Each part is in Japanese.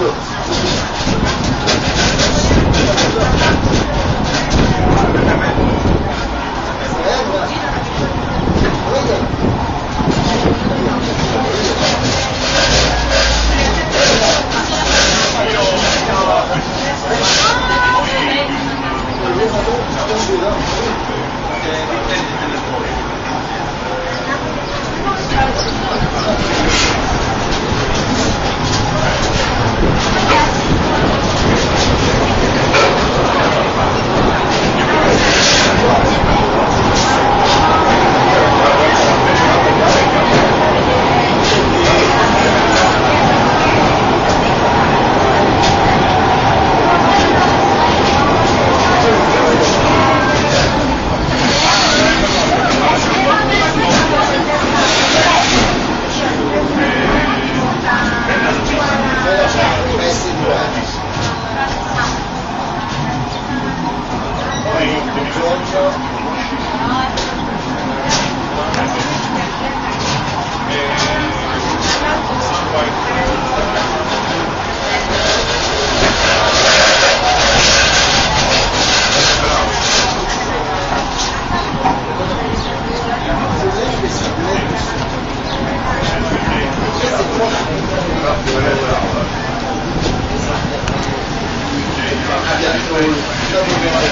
そうで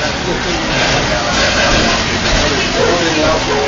Thank you.